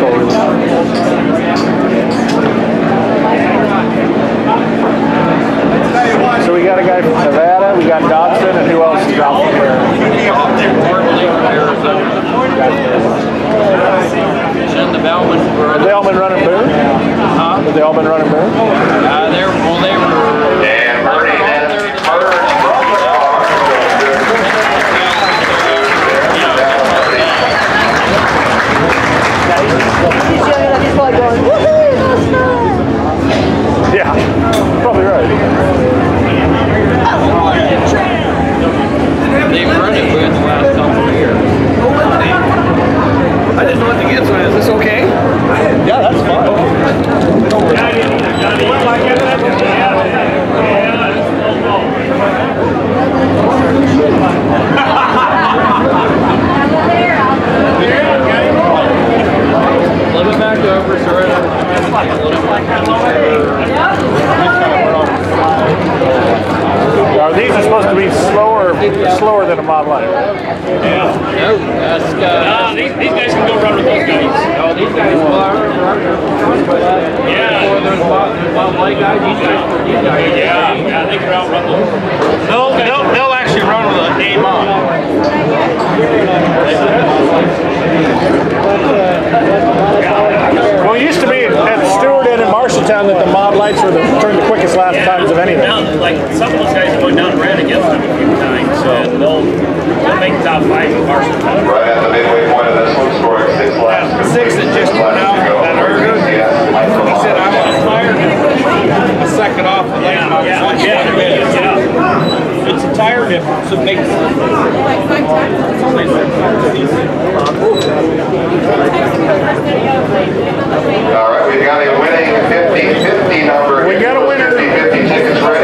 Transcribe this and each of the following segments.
forward. So we got a guy from Nevada, we got Dobson, and who else is out there? Arizona. Bellman running boom? Huh? Have they all been running boom? Uh, they're They've run it with the last couple of years. I didn't know what to get, so is this okay? Yeah, that's fine. Flip it back over, so right over. A little Are these are supposed to be slower, slower than a Mod Lite? Nope, that's got. Ah, these, these these guys, well, I remember, remember that. Yeah. Yeah, yeah, they can outrun those. They'll, they'll, they'll actually run with a aim. Well, it used to be at Stuart and in Marshalltown that the Mod Lites were the, turned the quickest last times of anything. Like, some of those guys are down and ran against them a few times, so they'll, they'll make top five in Marshalltown. Right at the midway point of this one, scoring six laps. Six that just went out, that Erger. He said, I want to fire a second off the lane. Yeah, yeah, yeah, yeah. It's a tire difference that makes All right, we got a winning 50-50 number. We got a winner. 50-50 tickets ready.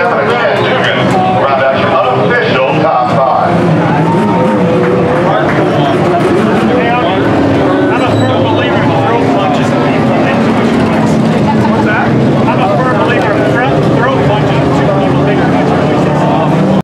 sea para